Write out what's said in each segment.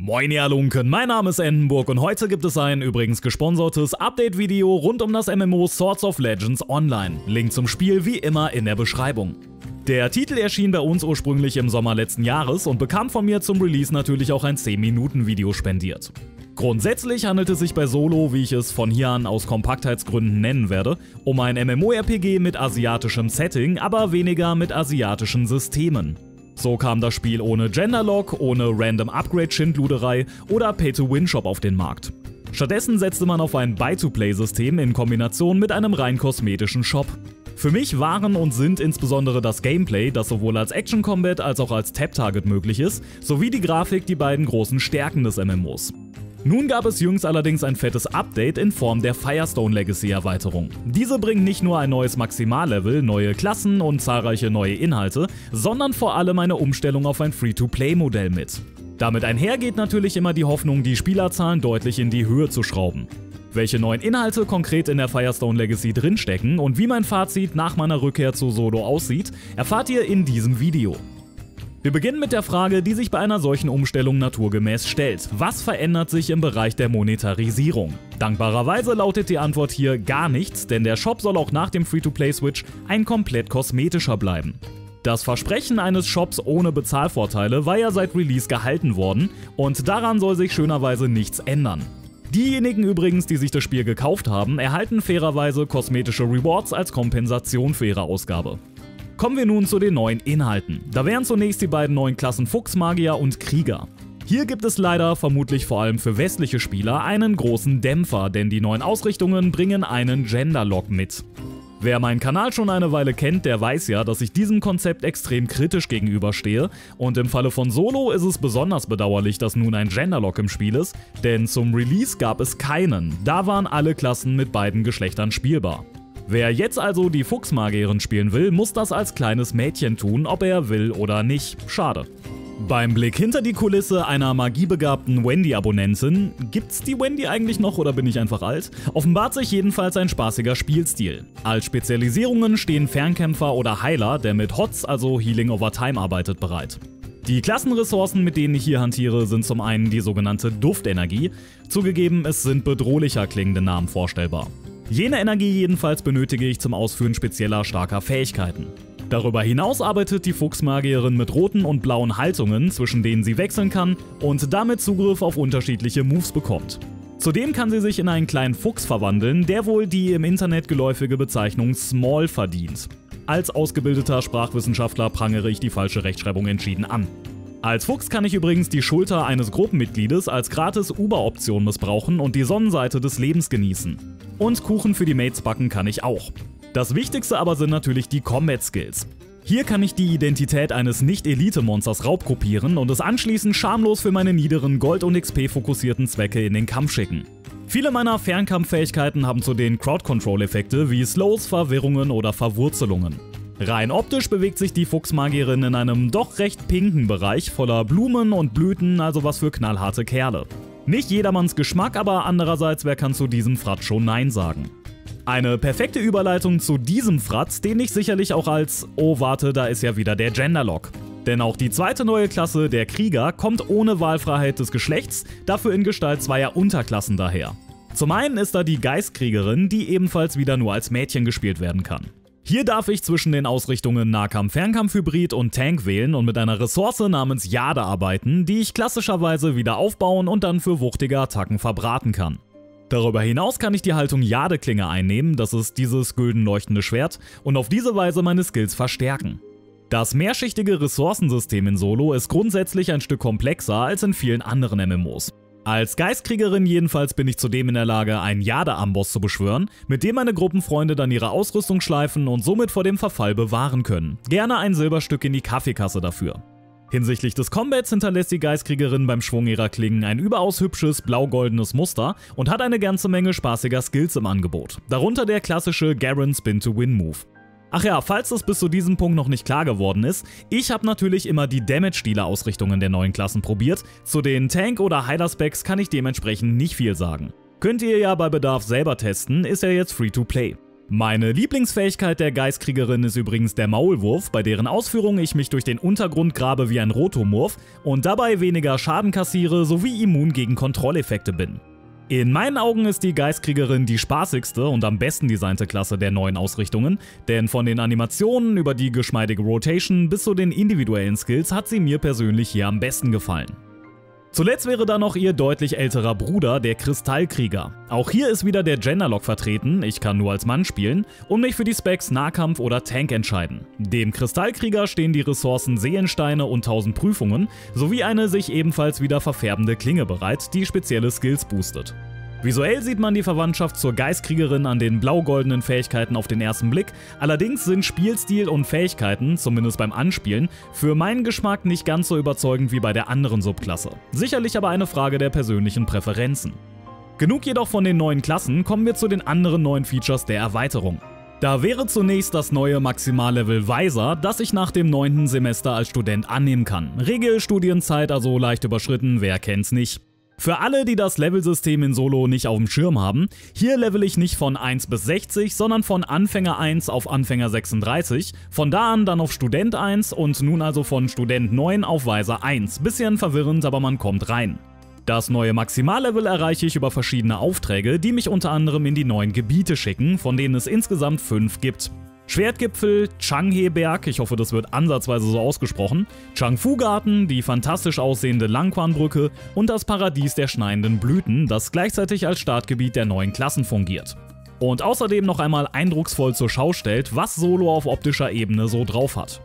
Moin ihr Halunken, mein Name ist Endenburg und heute gibt es ein übrigens gesponsertes Update-Video rund um das MMO Swords of Legends Online. Link zum Spiel wie immer in der Beschreibung. Der Titel erschien bei uns ursprünglich im Sommer letzten Jahres und bekam von mir zum Release natürlich auch ein 10-Minuten-Video spendiert. Grundsätzlich handelt es sich bei Solo, wie ich es von hier an aus Kompaktheitsgründen nennen werde, um ein MMORPG mit asiatischem Setting, aber weniger mit asiatischen Systemen. So kam das Spiel ohne Genderlock, ohne random Upgrade-Schindluderei oder Pay-to-Win-Shop auf den Markt. Stattdessen setzte man auf ein Buy-to-Play-System in Kombination mit einem rein kosmetischen Shop. Für mich waren und sind insbesondere das Gameplay, das sowohl als Action Combat als auch als Tap-Target möglich ist, sowie die Grafik die beiden großen Stärken des MMOs. Nun gab es jüngst allerdings ein fettes Update in Form der Firestone Legacy Erweiterung. Diese bringt nicht nur ein neues Maximallevel, neue Klassen und zahlreiche neue Inhalte, sondern vor allem eine Umstellung auf ein Free-to-Play-Modell mit. Damit einhergeht natürlich immer die Hoffnung, die Spielerzahlen deutlich in die Höhe zu schrauben. Welche neuen Inhalte konkret in der Firestone Legacy drinstecken und wie mein Fazit nach meiner Rückkehr zu Solo aussieht, erfahrt ihr in diesem Video. Wir beginnen mit der Frage, die sich bei einer solchen Umstellung naturgemäß stellt. Was verändert sich im Bereich der Monetarisierung? Dankbarerweise lautet die Antwort hier gar nichts, denn der Shop soll auch nach dem Free-to-Play-Switch ein komplett kosmetischer bleiben. Das Versprechen eines Shops ohne Bezahlvorteile war ja seit Release gehalten worden und daran soll sich schönerweise nichts ändern. Diejenigen übrigens, die sich das Spiel gekauft haben, erhalten fairerweise kosmetische Rewards als Kompensation für ihre Ausgabe. Kommen wir nun zu den neuen Inhalten. Da wären zunächst die beiden neuen Klassen Fuchsmagier und Krieger. Hier gibt es leider, vermutlich vor allem für westliche Spieler, einen großen Dämpfer, denn die neuen Ausrichtungen bringen einen Genderlock mit. Wer meinen Kanal schon eine Weile kennt, der weiß ja, dass ich diesem Konzept extrem kritisch gegenüberstehe und im Falle von Solo ist es besonders bedauerlich, dass nun ein Genderlock im Spiel ist, denn zum Release gab es keinen, da waren alle Klassen mit beiden Geschlechtern spielbar. Wer jetzt also die Fuchsmagierin spielen will, muss das als kleines Mädchen tun, ob er will oder nicht. Schade. Beim Blick hinter die Kulisse einer magiebegabten Wendy-Abonnentin, gibt's die Wendy eigentlich noch oder bin ich einfach alt? Offenbart sich jedenfalls ein spaßiger Spielstil. Als Spezialisierungen stehen Fernkämpfer oder Heiler, der mit HOTS, also Healing over Time, arbeitet, bereit. Die Klassenressourcen, mit denen ich hier hantiere, sind zum einen die sogenannte Duftenergie. Zugegeben, es sind bedrohlicher klingende Namen vorstellbar. Jene Energie jedenfalls benötige ich zum Ausführen spezieller starker Fähigkeiten. Darüber hinaus arbeitet die Fuchsmagierin mit roten und blauen Haltungen, zwischen denen sie wechseln kann und damit Zugriff auf unterschiedliche Moves bekommt. Zudem kann sie sich in einen kleinen Fuchs verwandeln, der wohl die im Internet geläufige Bezeichnung Small verdient. Als ausgebildeter Sprachwissenschaftler prangere ich die falsche Rechtschreibung entschieden an. Als Fuchs kann ich übrigens die Schulter eines Gruppenmitgliedes als gratis Uber-Option missbrauchen und die Sonnenseite des Lebens genießen. Und Kuchen für die Mates backen kann ich auch. Das wichtigste aber sind natürlich die Combat Skills. Hier kann ich die Identität eines Nicht-Elite-Monsters raubkopieren und es anschließend schamlos für meine niederen Gold- und XP-fokussierten Zwecke in den Kampf schicken. Viele meiner Fernkampffähigkeiten haben zudem Crowd-Control-Effekte wie Slows, Verwirrungen oder Verwurzelungen. Rein optisch bewegt sich die Fuchsmagierin in einem doch recht pinken Bereich voller Blumen und Blüten, also was für knallharte Kerle. Nicht jedermanns Geschmack, aber andererseits, wer kann zu diesem Fratz schon Nein sagen? Eine perfekte Überleitung zu diesem Fratz, den ich sicherlich auch als Oh warte, da ist ja wieder der Genderlock. Denn auch die zweite neue Klasse, der Krieger, kommt ohne Wahlfreiheit des Geschlechts, dafür in Gestalt zweier Unterklassen daher. Zum einen ist da die Geistkriegerin, die ebenfalls wieder nur als Mädchen gespielt werden kann. Hier darf ich zwischen den Ausrichtungen Nahkampf-Fernkampf-Hybrid und Tank wählen und mit einer Ressource namens Jade arbeiten, die ich klassischerweise wieder aufbauen und dann für wuchtige Attacken verbraten kann. Darüber hinaus kann ich die Haltung Jadeklinge einnehmen, das ist dieses gülden leuchtende Schwert, und auf diese Weise meine Skills verstärken. Das mehrschichtige Ressourcensystem in Solo ist grundsätzlich ein Stück komplexer als in vielen anderen MMOs. Als Geistkriegerin jedenfalls bin ich zudem in der Lage, einen Jade-Amboss zu beschwören, mit dem meine Gruppenfreunde dann ihre Ausrüstung schleifen und somit vor dem Verfall bewahren können. Gerne ein Silberstück in die Kaffeekasse dafür. Hinsichtlich des Combats hinterlässt die Geistkriegerin beim Schwung ihrer Klingen ein überaus hübsches blau-goldenes Muster und hat eine ganze Menge spaßiger Skills im Angebot, darunter der klassische Garen Spin-to-Win-Move. Ach ja, falls das bis zu diesem Punkt noch nicht klar geworden ist, ich habe natürlich immer die Damage-Dealer-Ausrichtungen der neuen Klassen probiert, zu den Tank- oder Heiler-Specs kann ich dementsprechend nicht viel sagen. Könnt ihr ja bei Bedarf selber testen, ist ja jetzt free to play. Meine Lieblingsfähigkeit der Geistkriegerin ist übrigens der Maulwurf, bei deren Ausführung ich mich durch den Untergrund grabe wie ein Rotomorph und dabei weniger Schaden kassiere sowie immun gegen Kontrolleffekte bin. In meinen Augen ist die Geistkriegerin die spaßigste und am besten designte Klasse der neuen Ausrichtungen, denn von den Animationen über die geschmeidige Rotation bis zu den individuellen Skills hat sie mir persönlich hier am besten gefallen. Zuletzt wäre da noch ihr deutlich älterer Bruder, der Kristallkrieger. Auch hier ist wieder der Genderlock vertreten, ich kann nur als Mann spielen, und mich für die Specs Nahkampf oder Tank entscheiden. Dem Kristallkrieger stehen die Ressourcen Seelensteine und 1000 Prüfungen, sowie eine sich ebenfalls wieder verfärbende Klinge bereit, die spezielle Skills boostet. Visuell sieht man die Verwandtschaft zur Geistkriegerin an den blau-goldenen Fähigkeiten auf den ersten Blick, allerdings sind Spielstil und Fähigkeiten, zumindest beim Anspielen, für meinen Geschmack nicht ganz so überzeugend wie bei der anderen Subklasse. Sicherlich aber eine Frage der persönlichen Präferenzen. Genug jedoch von den neuen Klassen, kommen wir zu den anderen neuen Features der Erweiterung. Da wäre zunächst das neue Maximallevel Weiser, das ich nach dem 9. Semester als Student annehmen kann. Regelstudienzeit also leicht überschritten, wer kennt's nicht. Für alle, die das Levelsystem in Solo nicht auf dem Schirm haben, hier level ich nicht von 1 bis 60, sondern von Anfänger 1 auf Anfänger 36, von da an dann auf Student 1 und nun also von Student 9 auf Weiser 1. Bisschen verwirrend, aber man kommt rein. Das neue Maximallevel erreiche ich über verschiedene Aufträge, die mich unter anderem in die neuen Gebiete schicken, von denen es insgesamt 5 gibt. Schwertgipfel, Changhe-Berg, ich hoffe, das wird ansatzweise so ausgesprochen, Changfu-Garten, die fantastisch aussehende Langquan-Brücke und das Paradies der schneidenden Blüten, das gleichzeitig als Startgebiet der neuen Klassen fungiert. Und außerdem noch einmal eindrucksvoll zur Schau stellt, was Solo auf optischer Ebene so drauf hat.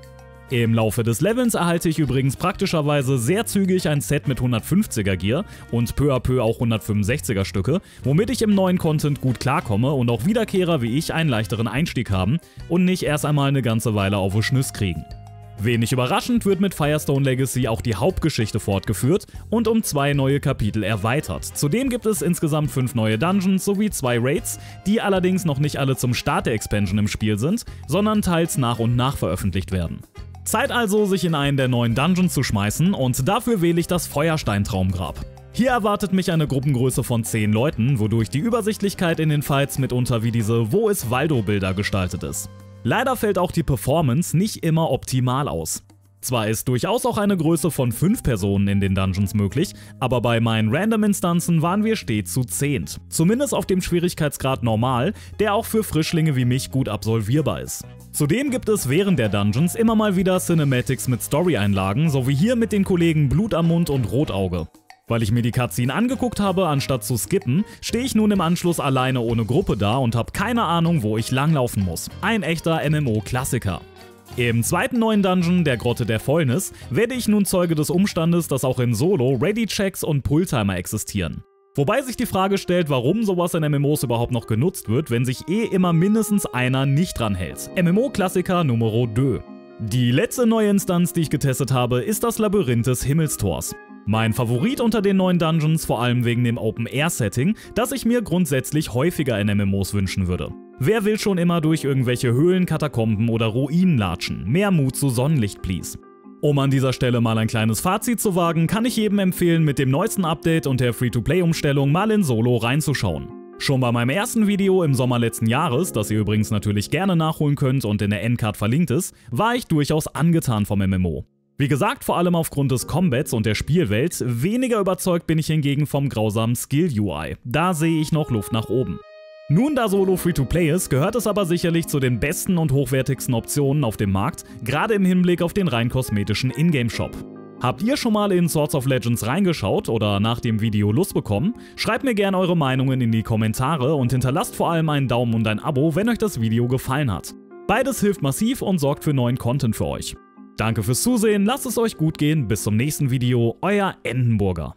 Im Laufe des Levels erhalte ich übrigens praktischerweise sehr zügig ein Set mit 150er Gear und peu à peu auch 165er Stücke, womit ich im neuen Content gut klarkomme und auch Wiederkehrer wie ich einen leichteren Einstieg haben und nicht erst einmal eine ganze Weile auf Schnüss kriegen. Wenig überraschend wird mit Firestone Legacy auch die Hauptgeschichte fortgeführt und um zwei neue Kapitel erweitert. Zudem gibt es insgesamt fünf neue Dungeons sowie zwei Raids, die allerdings noch nicht alle zum Start der Expansion im Spiel sind, sondern teils nach und nach veröffentlicht werden. Zeit also, sich in einen der neuen Dungeons zu schmeißen und dafür wähle ich das Feuerstein-Traumgrab. Hier erwartet mich eine Gruppengröße von 10 Leuten, wodurch die Übersichtlichkeit in den Fights mitunter wie diese Wo ist Waldo-Bilder gestaltet ist. Leider fällt auch die Performance nicht immer optimal aus. Zwar ist durchaus auch eine Größe von 5 Personen in den Dungeons möglich, aber bei meinen Random-Instanzen waren wir stets zu 10. Zumindest auf dem Schwierigkeitsgrad Normal, der auch für Frischlinge wie mich gut absolvierbar ist. Zudem gibt es während der Dungeons immer mal wieder Cinematics mit Story-Einlagen, so wie hier mit den Kollegen Blut am Mund und Rotauge. Weil ich mir die Cutscene angeguckt habe, anstatt zu skippen, stehe ich nun im Anschluss alleine ohne Gruppe da und habe keine Ahnung, wo ich langlaufen muss. Ein echter MMO-Klassiker. Im zweiten neuen Dungeon, der Grotte der Fäulnis, werde ich nun Zeuge des Umstandes, dass auch in Solo Ready-Checks und Pulltimer existieren. Wobei sich die Frage stellt, warum sowas in MMOs überhaupt noch genutzt wird, wenn sich eh immer mindestens einer nicht dran hält. MMO-Klassiker Nummer 2. Die letzte neue Instanz, die ich getestet habe, ist das Labyrinth des Himmelstors. Mein Favorit unter den neuen Dungeons, vor allem wegen dem Open-Air-Setting, das ich mir grundsätzlich häufiger in MMOs wünschen würde. Wer will schon immer durch irgendwelche Höhlen, Katakomben oder Ruinen latschen? Mehr Mut zu Sonnenlicht, please. Um an dieser Stelle mal ein kleines Fazit zu wagen, kann ich jedem empfehlen, mit dem neuesten Update und der Free-to-Play-Umstellung mal in Solo reinzuschauen. Schon bei meinem ersten Video im Sommer letzten Jahres, das ihr übrigens natürlich gerne nachholen könnt und in der Endcard verlinkt ist, war ich durchaus angetan vom MMO. Wie gesagt, vor allem aufgrund des Combats und der Spielwelt, weniger überzeugt bin ich hingegen vom grausamen Skill-UI. Da sehe ich noch Luft nach oben. Nun da Solo Free-to-Play ist, gehört es aber sicherlich zu den besten und hochwertigsten Optionen auf dem Markt, gerade im Hinblick auf den rein kosmetischen Ingame-Shop. Habt ihr schon mal in Swords of Legends reingeschaut oder nach dem Video Lust bekommen? Schreibt mir gerne eure Meinungen in die Kommentare und hinterlasst vor allem einen Daumen und ein Abo, wenn euch das Video gefallen hat. Beides hilft massiv und sorgt für neuen Content für euch. Danke fürs Zusehen, lasst es euch gut gehen, bis zum nächsten Video, euer Endenburger.